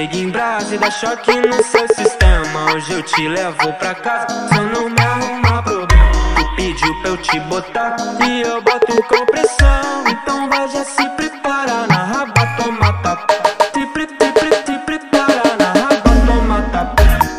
chega em brasa e dá choque no seu sistema. Hoje eu te levo pra casa, só não me arruma problema. Tu pediu pra eu te botar e eu boto com pressão. Então vai já se prepara na raba, toma tapa. Se pre, se pre, se prepara na.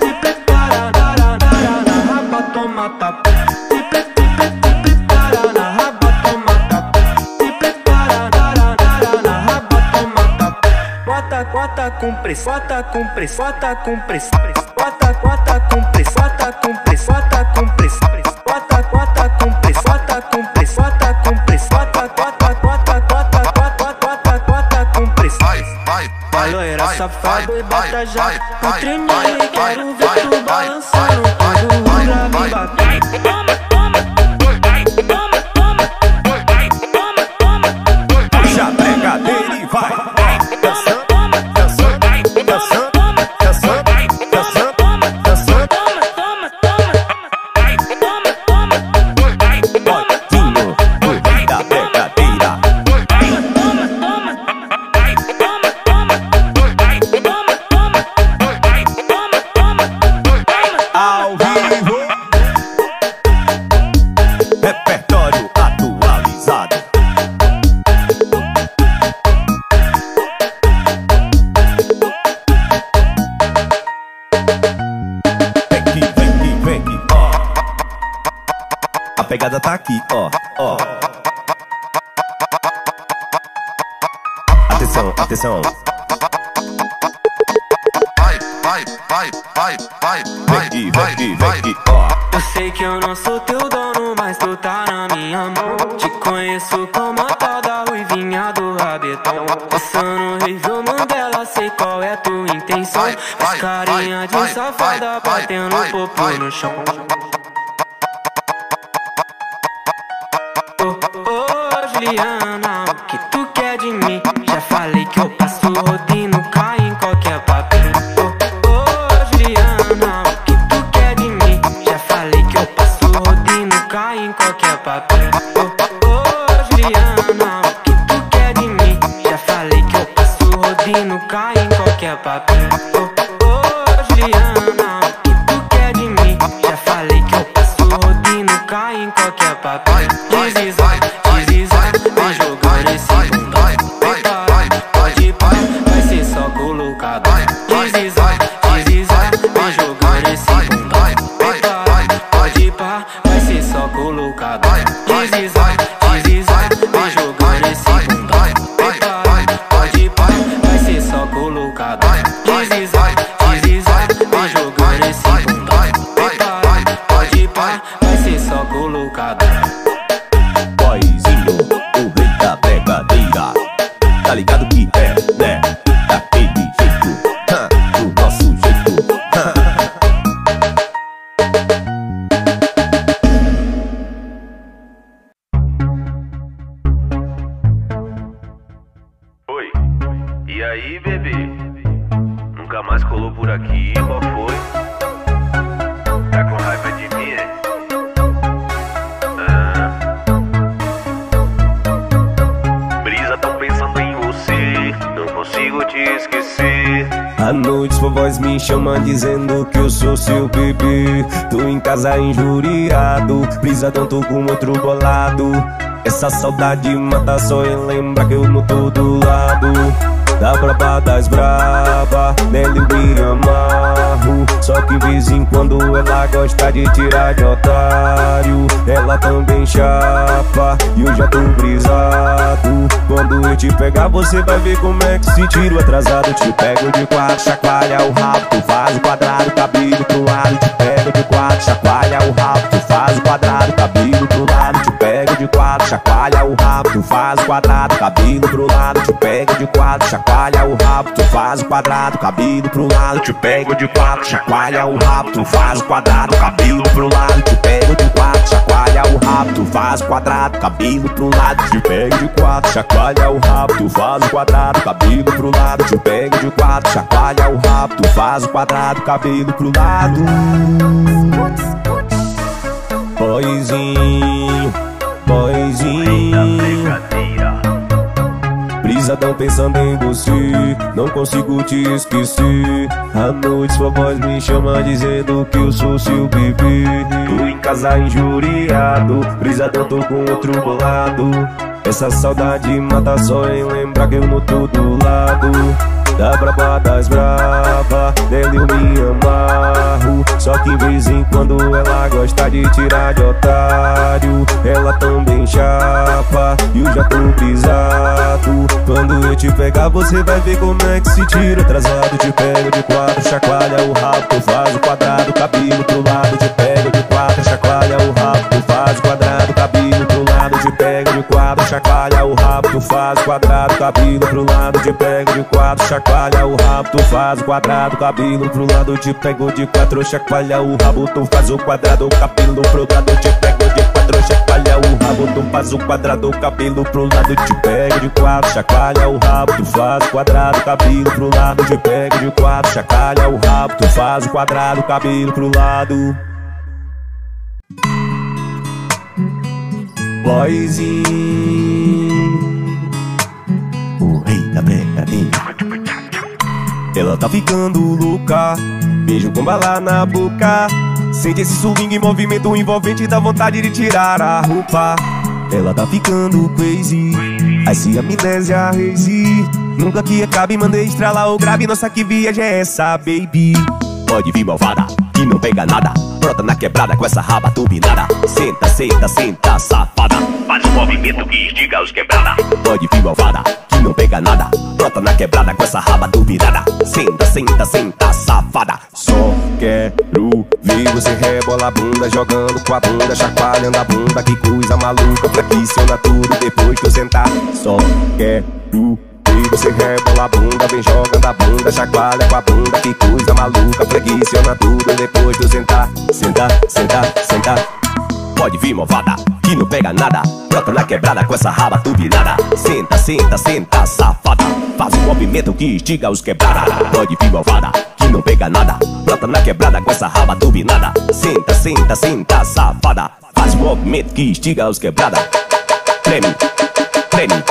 Se prepara na, na, na, tapa. Bota, com pressão, bota com pressão, bota com pressão. Bota, bota com pressão, bota com pressão, bota com pressão. Bota, bota com pressão, bota com pressão, bota com pressão. Bota, bota, bota, bota, bota, bota, bota com pressão. vai, vai, vai, Loira vai, e bota vai, já vai, no vai, treme vai, Quero pegada tá aqui, ó, ó. Atenção, atenção. vai, vai, vai, vai, vai, vai, vem vai, vem vai. aqui, ó. Eu sei que eu não sou teu dono, mas tu tá na minha mão Te conheço como a tal da ruivinha do rabetão Passando review Mandela, sei qual é tua intenção Vai, vai, Faz carinha vai, de vai, safada, vai, batendo vai, popô vai. no chão tu quer chama dizendo que eu sou seu bebê. Tô em casa injuriado, brisa tanto com outro bolado. Essa saudade mata só em lembrar que eu não tô do lado Da braba das braba, nela eu me amarro. Só que vez em quando ela gosta de tirar de otário. Ela também chapa e eu já tô brisado. Quando eu te pegar você vai ver como é que se tiro atrasado. Te pego de quatro, chacoalha o rabo Tu faz o quadrado, cabelo pro lado. Te pego de quatro, chacoalha o rabo Tu faz o quadrado, cabelo pro lado. Te pego de quatro, chacoalha rabo Tu faz o quadrado, cabelo pro lado Te pego de quatro, chacoalha o rabo Tu faz o quadrado, cabelo pro lado Te pego de quatro, chacoalha o rabo Tu faz o quadrado, cabelo pro lado Te pego de quatro, chacoalha o rabo Tu faz o quadrado, cabelo pro lado Te pego de quatro, chacoalha o rabo Tu faz o quadrado, cabelo pro lado Te pego de quatro, chacoalha o rabo Tu faz o quadrado, cabelo pro lado. Boizinho, Brisa Brisadão pensando em você, não consigo te esquecer. À noite sua voz me chama dizendo que eu sou seu bebê. Tô em casa injuriado, brisadão tô com outro bolado. Essa saudade mata só em lembrar que eu não tô do lado Da braba das brava, dela eu me amarro. Só que de vez em quando ela gosta de tirar de otário. Ela também chapa e eu já tô brisado. Quando eu te pegar você vai ver como é que se tira. Atrasado te pego de quatro, chacoalha o rabo. Tu faz o quadrado, cabelo pro lado Te pego de quatro, chacoalha o rabo. Tu faz o quadrado, cabelo pro lado Te pego de quatro, chacoalha o rabo. Tu faz o quadrado, cabelo pro lado Te pego de quatro, chacoalha o rabo Tu faz o quadrado, cabelo pro lado Te pego de quatro, chacoalha o rabo Tu faz o quadrado, cabelo pro lado Te pego de quatro, chacoalha o rabo Tu faz o quadrado, cabelo pro lado Te pego de quatro, chacoalha o rabo Tu faz o quadrado, cabelo pro lado Te pego de quatro, chacoalha o rabo Tu faz o quadrado, cabelo pro lado. Boyzinho Ela tá ficando louca. Beijo com bala na boca. Sente esse swing em movimento envolvente Dá vontade de tirar a roupa. Ela tá ficando crazy. Aí se amnésia resi Nunca que acabe, mandei estralar o grave. Nossa que viagem é essa, baby? Pode vir malvada, que não pega nada. Brota na quebrada com essa raba turbinada. Senta, senta, senta, safada. Faz um movimento que instiga os quebrada. Pode vir malvada, não pega nada. Brota na quebrada com essa raba turbinada Senta, senta, senta, safada. Só quero ver você rebola a bunda Jogando com a bunda, chacoalhando a bunda. Que coisa maluca, flexiona tudo depois que eu sentar. Só quero e você rebola a bunda, vem jogando a bunda, chacoalha com a bunda, que coisa maluca, flexiona tudo depois do sentar, sentar, sentar, sentar. Pode vir movada, que não pega nada, brota na quebrada com essa raba turbinada. Senta, senta, senta, safada, faz um movimento que instiga os quebrada. Pode vir movada, que não pega nada, brota na quebrada com essa raba turbinada. Senta, senta, senta, safada, faz um movimento que instiga os quebrada. Treme, treme,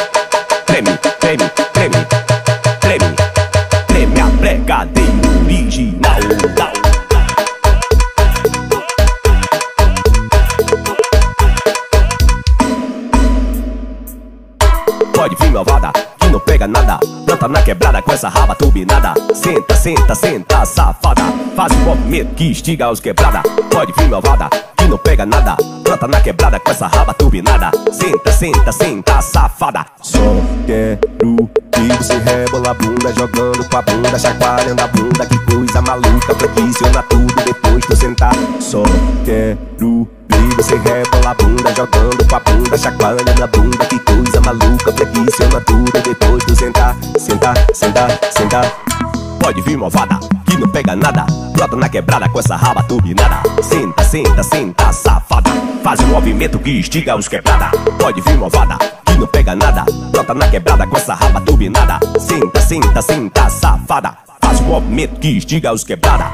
nada. Planta na quebrada com essa raba turbinada. Senta, senta, senta, safada. Faz um movimento que instiga os quebrada. Pode vir malvada, que não pega nada. Planta na quebrada com essa raba turbinada. Senta, senta, senta, safada. Só quero que você rebola a bunda Jogando com a bunda, chacoalhando a bunda Que coisa maluca, flexiona tudo depois que eu sentar. Só quero ver você rebola a bunda Jogando com a bunda, chacoalhando a bunda Que coisa maluca, flexiona tudo depois que eu sentar. Sentar, sentar, sentar Pode vir malvada, que não pega nada. Brota na quebrada com essa raba turbinada. Senta, senta, senta, safada. Faz um movimento que instiga os quebrada. Pode vir malvada, que não pega nada. Brota na quebrada com essa raba turbinada. Senta, senta, senta, safada. Faz um movimento que instiga os quebrada.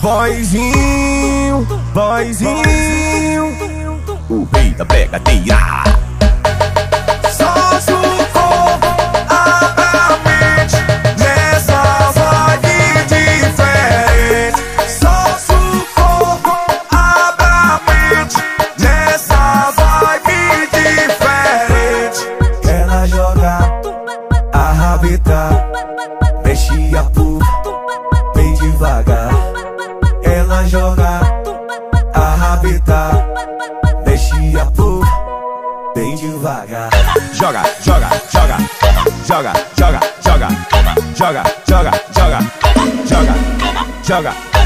Boyzinho, boyzinho O rei da pegadeira joga Joga,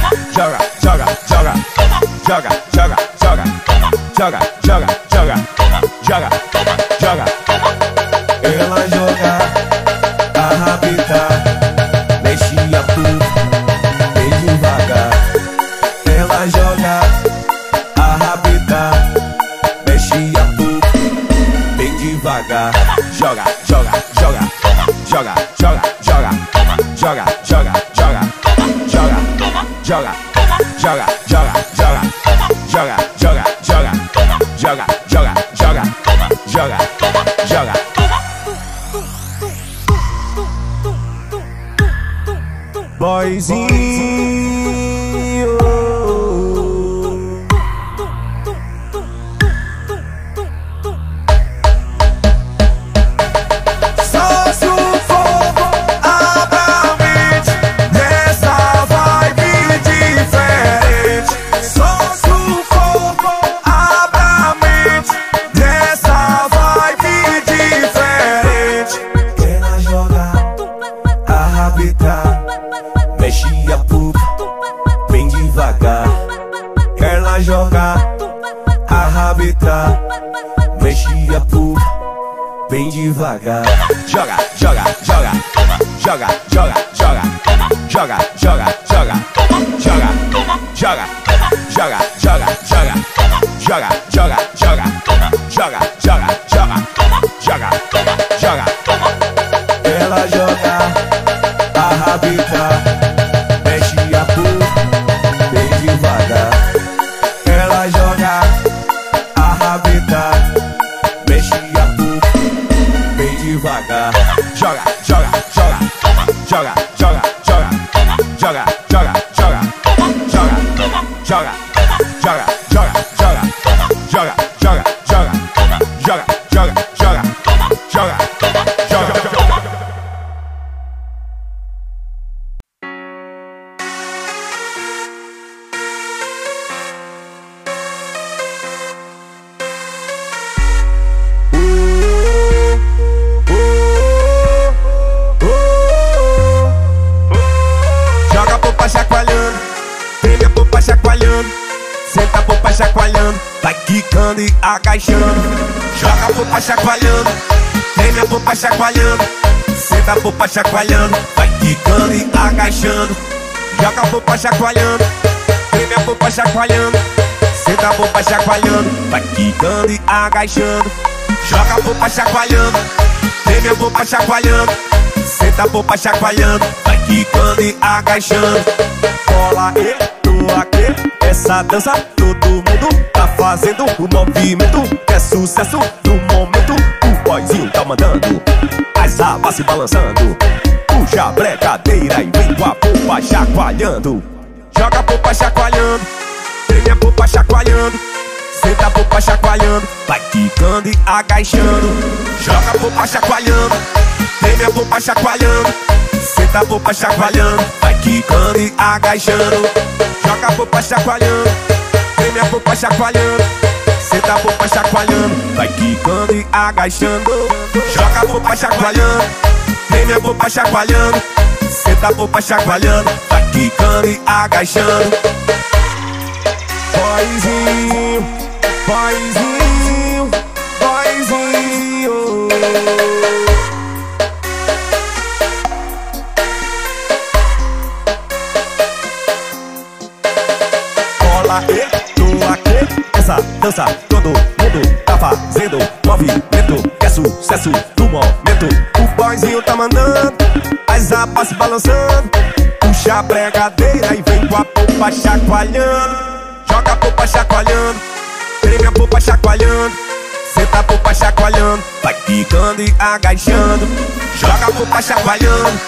joga, joga, joga, joga, joga, joga, joga, joga, joga, joga, joga, joga, joga, joga, joga, joga, joga, joga, joga, joga, joga, popa chacoalhando, treme a popa chacoalhando, senta a popa chacoalhando, vai quicando e agachando. Joga a popa chacoalhando, treme a popa chacoalhando, senta a popa chacoalhando, vai quicando e agachando. Joga a popa chacoalhando, treme a popa chacoalhando. Senta a popa chacoalhando, vai quicando e agachando. Cola e tô aqui, essa dança todo mundo tá fazendo. O movimento é sucesso momento. O boyzinho tá mandando, as abas se balançando. Puxa a brecadeira e vem com a popa chacoalhando. Joga a popa chacoalhando, treme a popa chacoalhando. Senta a popa chacoalhando, vai quicando e agachando. Joga a popa chacoalhando, treme a popa chacoalhando. Senta a popa chacoalhando, vai quicando e agachando. Joga a popa chacoalhando, treme a popa chacoalhando. Senta a popa chacoalhando, vai quicando e agachando. Joga a popa chacoalhando, treme a popa chacoalhando. Senta a popa chacoalhando, vai quicando e agachando. Boyzinho, boyzinho, pregadeira e vem com a popa chacoalhando. Joga a popa chacoalhando, treme a chacoalhando. Senta a popa chacoalhando, vai quicando e agachando. Joga a popa chacoalhando,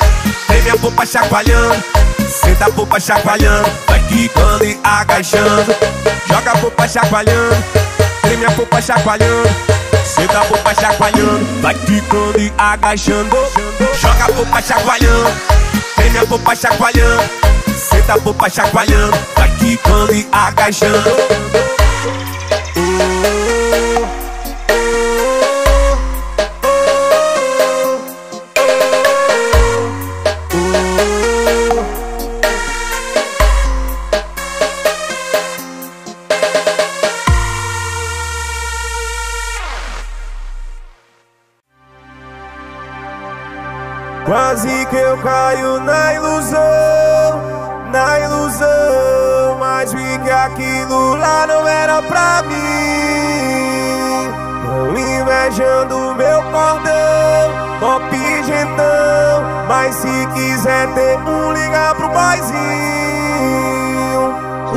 treme a popa chacoalhando. Senta a popa chacoalhando, vai quicando e agachando. Joga a popa chacoalhando, treme a popa chacoalhando. Senta tá a boca chacoalhando, vai ficando e agachando. Joga a boca chacoalhando, vem minha boca chacoalhando. Senta tá a boca chacoalhando, vai ficando e agachando. Que eu caio na ilusão, na ilusão. Mas vi que aquilo lá não era pra mim. Não invejando meu cordão, top gentão. Mas se quiser ter um, liga pro boizinho.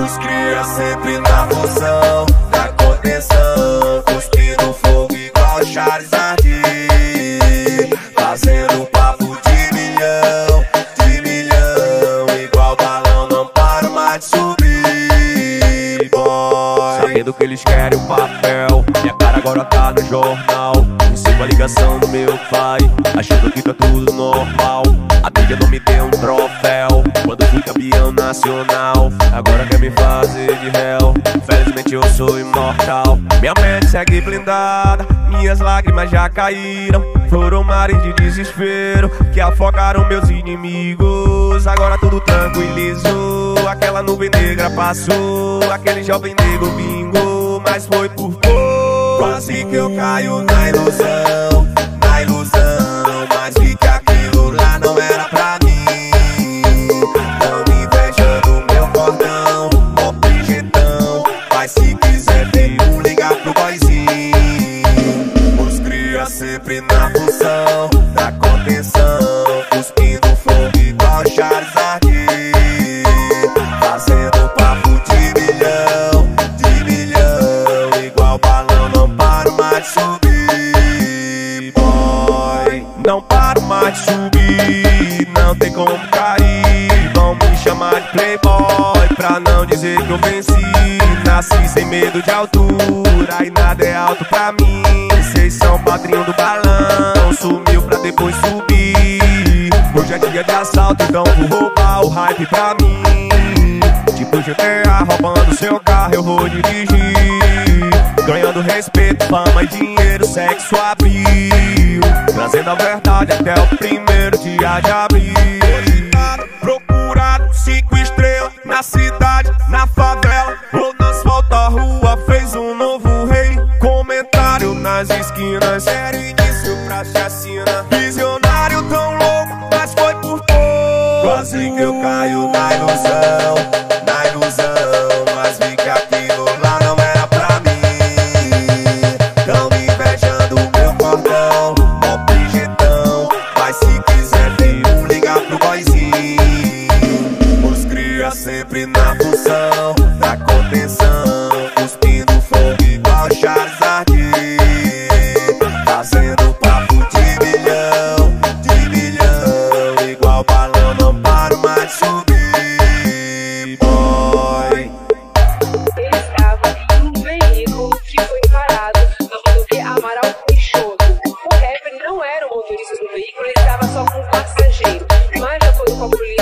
Os cria sempre na função Agora quer me fazer de réu. Infelizmente eu sou imortal. Minha mente segue blindada, minhas lágrimas já caíram. Foram mares de desespero que afogaram meus inimigos. Agora tudo tranquilizou. Aquela nuvem negra passou. Aquele jovem negro vingou. Mas foi por pouco. Quase que eu caio na ilusão. Da contenção. Cuspindo fogo chamar de playboy. Pra não dizer que eu venci. Nasci sem medo de altura. E nada é alto pra mim. Vocês são padrinho do balão. Sumiu pra depois subir. Hoje é dia de assalto, então vou roubar o hype pra mim. Tipo GTA, roubando seu carro, eu vou dirigir. Ganhando respeito, fama e dinheiro, sexo abril. Trazendo a verdade até o primeiro dia de abril. Na cidade, na favela. Ou asfalto, a rua fez um novo rei. Comentário nas esquinas, era início pra chacina. Visionário tão louco, mas foi por pouco. Quase que eu caio na ilusão. Com passageiro. Mas, de acordo com a